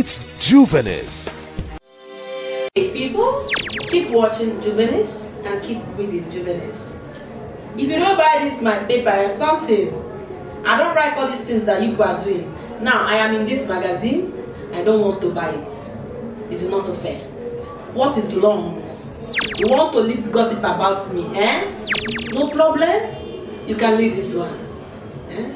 It's Juvenis. People, keep watching Juvenis and keep reading Juvenis. If you don't buy this my paper or something, I don't write all these things that you are doing. Now I am in this magazine, I don't want to buy it. It's not fair. What is long? You want to lead gossip about me, eh? No problem. You can lead this one. Eh?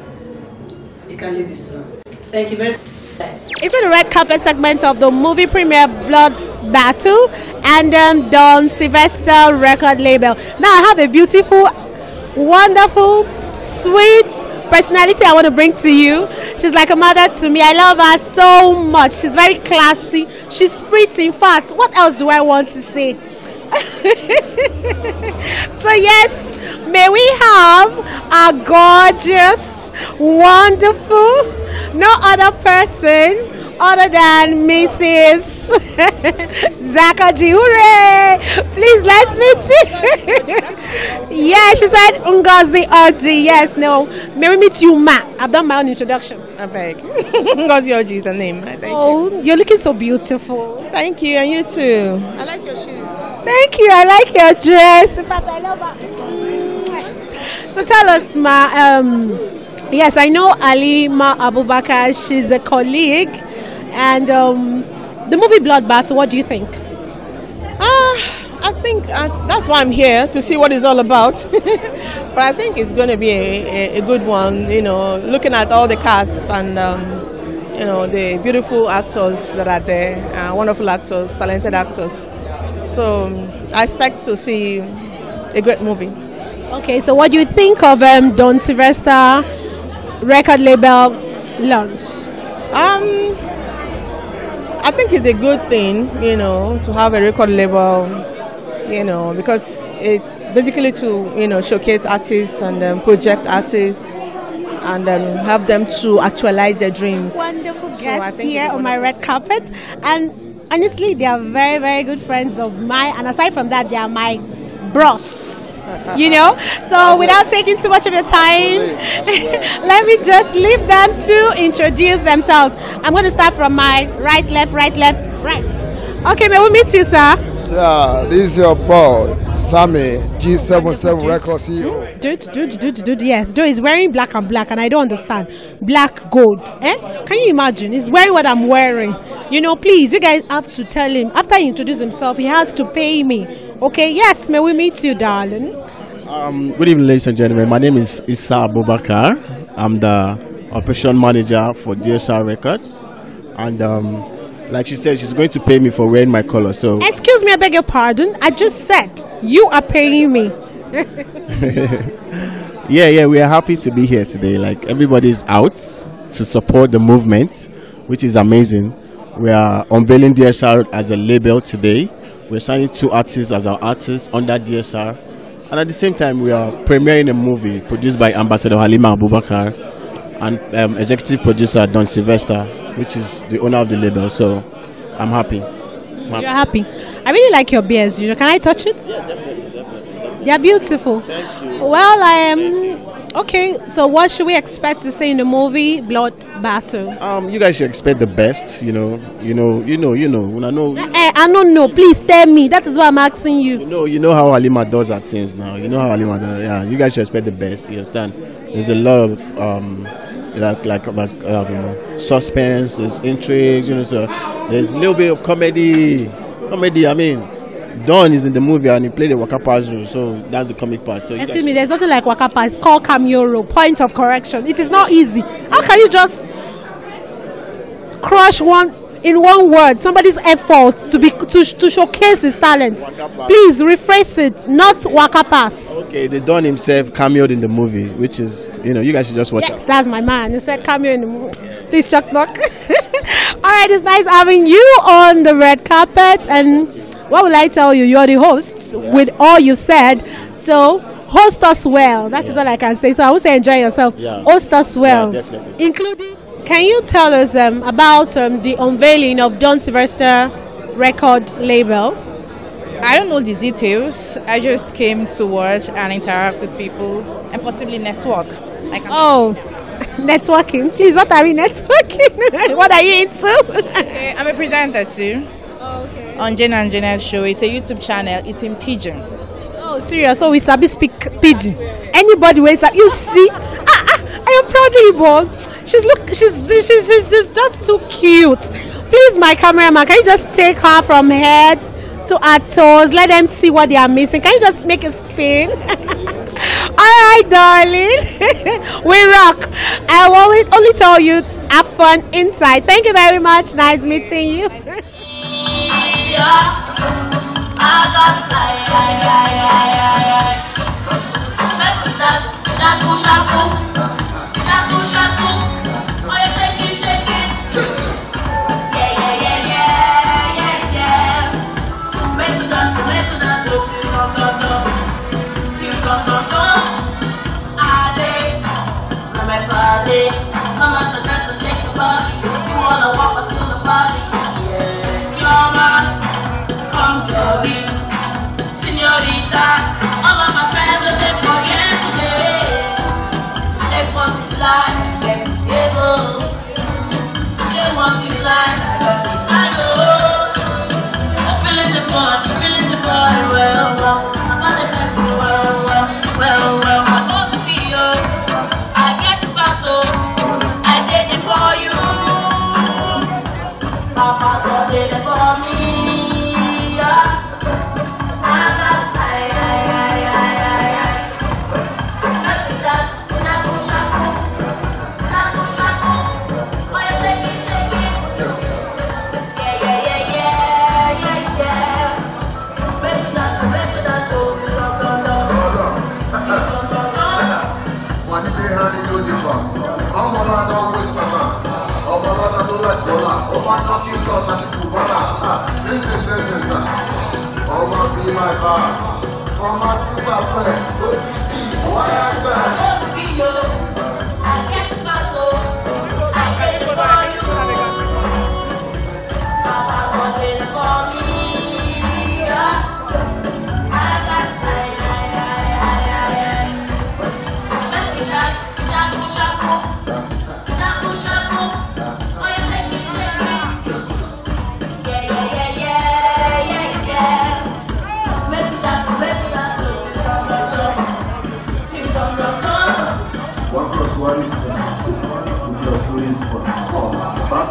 You can lead this one. Thank you very much. It's the red carpet segment of the movie premiere Blood Battle and um, Don Sylvester record label. Now I have a beautiful, wonderful, sweet personality I want to bring to you. She's like a mother to me. I love her so much. She's very classy. She's pretty. In fact, what else do I want to say? so yes, may we have a gorgeous, wonderful, no other person other than Mrs. Zakaji. Hooray! Please let's meet you. yeah, she said Ngozi Orji. Yes, no. May we meet you, Ma. I've done my own introduction. I beg. Ngozi Orji is the name. Thank oh, you. you're looking so beautiful. Thank you, and you too. I like your shoes. Thank you. I like your dress. In fact, I love her. So tell us, Ma. Um, yes, I know Halima Abubakar. She's a colleague, and um, the movie Blood Battle. What do you think? Ah, uh, I think uh, that's why I'm here to see what it's all about. but I think it's going to be a, a, a, good one. You know, looking at all the cast and. Um, you know the beautiful actors that are there, uh, wonderful actors, talented actors. So I expect to see a great movie. Okay, so what do you think of um, Don Sylvester record label launch? Um, I think it's a good thing, you know, to have a record label, you know, because it's basically to, you know, showcase artists and um, project artists and um, have them to actualize their dreams. Wonderful so guest here on my red carpet. And honestly, they are very, very good friends of mine. And aside from that, they are my bros. You know, so without taking too much of your time, let me just leave them to introduce themselves. I'm going to start from my right, left, right, left, right. Okay, may we meet you, sir? Yeah, this is your boy, Sammy, G77 Record CEO. Dude, dude, dude, dude, yes. Dude is wearing black and black, and I don't understand. Black, gold. Eh? Can you imagine? He's wearing what I'm wearing. You know, please, you guys have to tell him. After he introduces himself, he has to pay me. Okay, yes, may we meet you, darling? Um, good evening, ladies and gentlemen. My name is Issa Abubakar. I'm the operation manager for DSR Records. And um, like she said, she's going to pay me for wearing my color. So excuse me, I beg your pardon. I just said you are paying me. yeah, yeah, we are happy to be here today. Like everybody's out to support the movement, which is amazing. We are unveiling DSR as a label today. We're signing two artists as our artists under DSR. And at the same time, we are premiering a movie produced by Ambassador Halima Abubakar and um, executive producer Don Sylvester, which is the owner of the label. So I'm happy. I'm. You're happy. I really like your beers. You know, can I touch it? Yeah, definitely, definitely. They're beautiful. Thank you. Well, I am. Okay, so what should we expect to see in the movie Blood Battle? Um, you guys should expect the best. You know, you know, you know, you know. When I know, eh, I don't know. Please tell me. That is why I'm asking you. You know, you know how Alima does her things now. You know how Alima does. Yeah, you guys should expect the best. You understand? There's a lot of um, like like like um, suspense, there's intrigues, you know. So there's a little bit of comedy. Comedy. I mean, Don is in the movie and he played the Wakapazu, so that's the comic part. So excuse me, there's nothing like Wakapa. It's called cameo role. Point of correction. It is not easy. How can you just crush one in one word somebody's effort to be to, to showcase his talent please rephrase it not waka pass okay the don himself cameoed in the movie which is you know you guys should just watch yes it. that's my man he said cameo in the movie please chuck knock all right it's nice having you on the red carpet and what will I tell you? You're the host yeah. with all you said. So host us well. That yeah. is all I can say. So I would say enjoy yourself. Yeah. Host us well, including. Can you tell us um, about um, the unveiling of Don Sylvester record label? I don't know the details. I just came to watch and interact with people and possibly network. Oh, networking. Please, what are we networking? what are you into? okay, I'm a presenter too. Oh, okay. On Jane and Janet Show. It's a YouTube channel. It's in pidgin. Oh, serious. So we sabi speak pidgin. Anybody where is You see? I ah, ah I am you Igbo. She's look. She's, she's she's she's just too cute. Please, my cameraman, can you just take her from head to her toes? Let them see what they are missing. Can you just make a spin? all right darling we rock i will only, only tell you have fun inside thank you very much nice meeting you Vale. fun, feeling the fun, well, well, I'm on the best, well, well, well. my ọmọ tó wà pẹ̀ ó sì why wáyà sáà.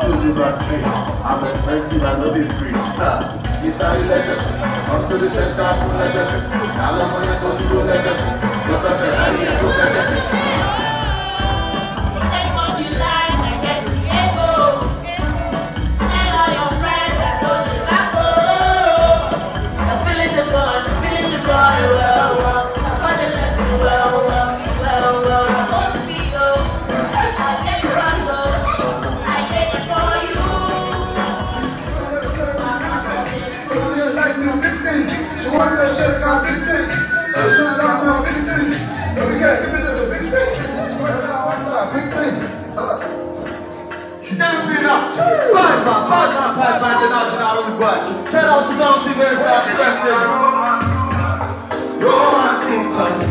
unto the vaccine. I'm expensive, I love be free. Mr. Legend, unto the center, legend. I love money, so you legend. Doctor, I need to legend. All on the butt. You're my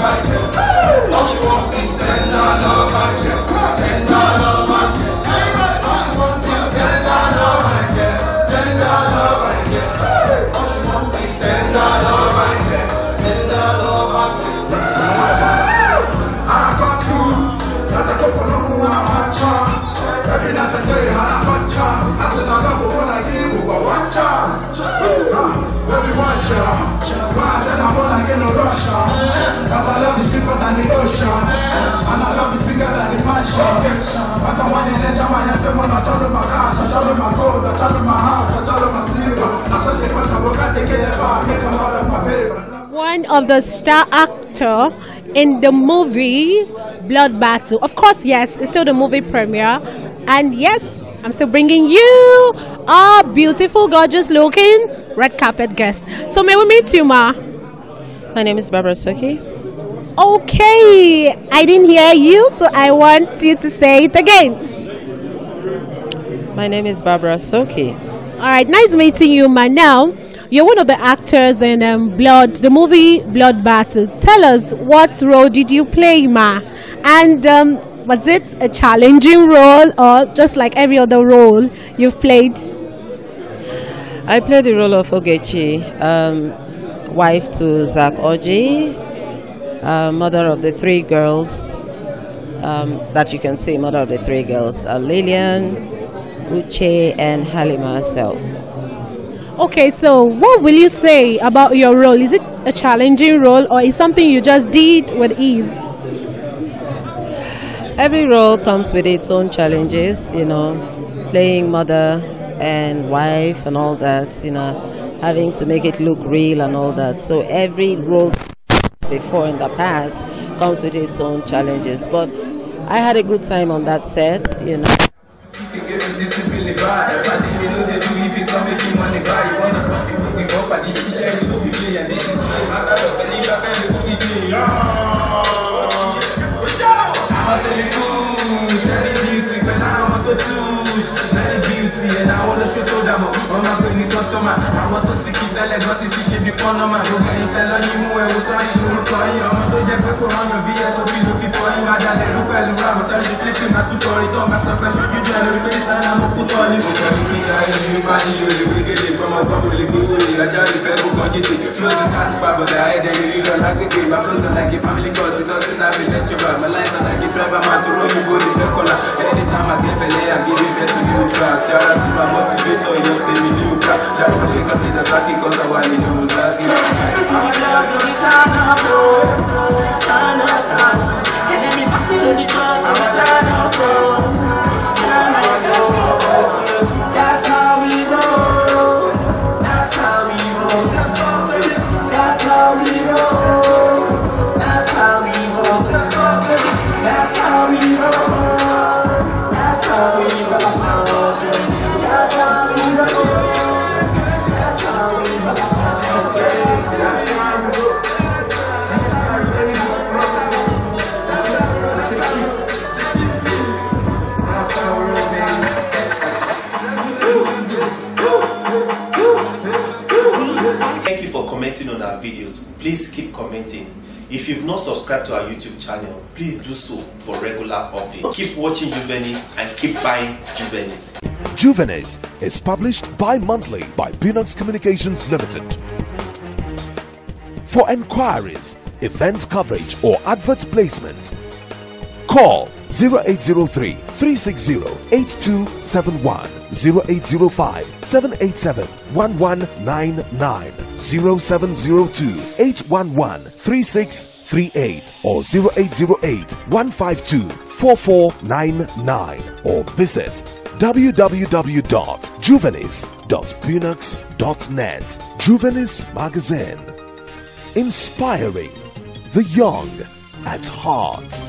And day, I. I said I love what I give, but one chance. Baby, one chance. I said I wanna get no. But my love is deeper than the ocean. And I love is bigger than the mansion. But I want you to let your man say, man, I tell my cash, I tell my gold, I tell my house, I tell my silver. I said, say, but I will take care of make a lot of my baby. One of the star actor in the movie Blood Battle. Of course, yes, it's still the movie premiere. And yes, I'm still bringing you a beautiful, gorgeous looking red carpet guest. So may we meet you, Ma? My name is Barbara Soky. Okay, I didn't hear you, so I want you to say it again. My name is Barbara Soky. All right, nice meeting you, Ma. Now, you're one of the actors in um, Blood, the movie Blood Battle. Tell us, what role did you play, Ma? And um, was it a challenging role or just like every other role you've played? I played the role of Ogechi, um, wife to Zach Oji, uh, mother of the three girls um, that you can see, mother of the three girls, uh, Lillian, Uche, and Halima herself. Okay, so what will you say about your role? Is it a challenging role or is something you just did with ease? Every role comes with its own challenges, you know, playing mother and wife and all that, you know, having to make it look real and all that. So every role before in the past comes with its own challenges. But I had a good time on that set, you know for. Not in beauty, and I wanna shoot dààmú wọn máa pè ní kọ́sítọ́mà àwọn tó sì kíta lẹ́gọ́ sì ti ṣe bí pọ́nọ́mà gbogbo ẹ̀yin tẹ lọ yín mú ẹ̀wù sọ́rí lórúkọ yín ọmọ tó jẹ́ pé kò rányàn vsop ló fi fọ yín padà lẹ́nu pẹ̀lú àmọ́ sọ́rí ti flipping máa túbọ̀ rí tọ́ máa sọ fẹ́ ṣojú jẹ́ lórí pé sáyà mo kú tọ́ ni. mo kọ́ ní kíjà ẹni mi bá ní olè gbégede gbọ́mọ gbọ́mọ lè gbogbo rẹ̀ ajá rẹ̀ fẹ́ kó kan jètè tí ó ti skáàsì papọ̀ dà ẹ̀dẹ̀ rẹ̀ rírọ̀ lágbègbè ìgbà fún sàlàkì family course iná sí lábẹ́ lẹ́tọ̀rọ̀ àmọ́ láì sàlàkì driver máa dúró yìnbó nífẹ̀ẹ́ kọ́lá ẹni tá a máa gẹ́fẹ̀lẹ́ àgbèrè bẹ́ẹ̀ tí mo tra àti ara tí máa motivator nilinuka Chakuli kasida zaki kosa waliniuza Amala tulitana po Tana sana Hezi mipasi ludipa Amatana so on our videos. Please keep commenting. If you've not subscribed to our YouTube channel, please do so for regular updates. Keep watching Juvenis and keep buying Juvenis. Juvenis is published bi-monthly by Bunox Communications Limited. For enquiries, event coverage or advert placement, call. 0803 360 8271 0805 787 1199 0702 811 3638 or 0808 152 4499 or visit www.juvenis.bunox.net Juvenis Magazine. Inspiring the young at heart.